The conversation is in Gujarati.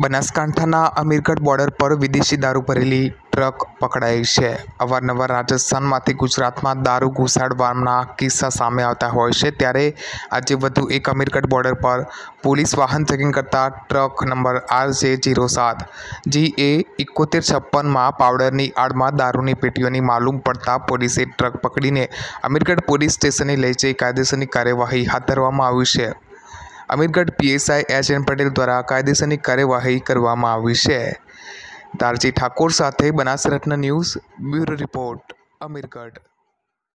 બનાસકાંઠાના અમીરગઢ બોર્ડર પર વિદેશી દારૂ ભરેલી ટ્રક પકડાઈ છે. અવારનવાર રાજસ્થાનમાંથી ગુજરાતમાં દારૂ ઘુસાડવાના કિસ્સા સામે આવતા હોય છે. ત્યારે આજે વધુ એક અમીરગઢ બોર્ડર પર પોલીસ વાહન ચેકિંગ કરતા truck number R J zero seven, G A એકોતેર છપ્પનમાં પાવડરની આડમાં દારૂની પેટીઓની માલુમ પડતા પોલીસે ટ્રક પકડીને અમીરગઢ પોલીસ સ્ટેશને લઈ જઈ કાયદેસરની કાર્યવાહી હાથ ધરવામાં આવી છે. Amirgadh PSI H N Patel દ્વારા કાયદેસરની કાર્યવાહી કરવામાં આવી છે. તારજી ઠાકોર સાથે Banasratna news bureau report, Amirgadh.